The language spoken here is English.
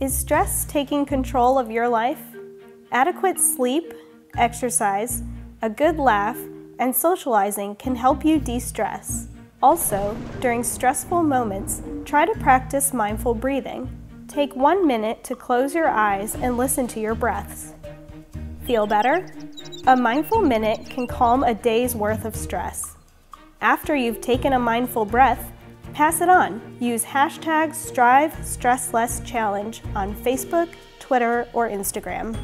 Is stress taking control of your life? Adequate sleep, exercise, a good laugh, and socializing can help you de stress. Also, during stressful moments, try to practice mindful breathing. Take one minute to close your eyes and listen to your breaths. Feel better? A mindful minute can calm a day's worth of stress. After you've taken a mindful breath, pass it on. Use hashtag Strive Stress Less Challenge on Facebook, Twitter, or Instagram.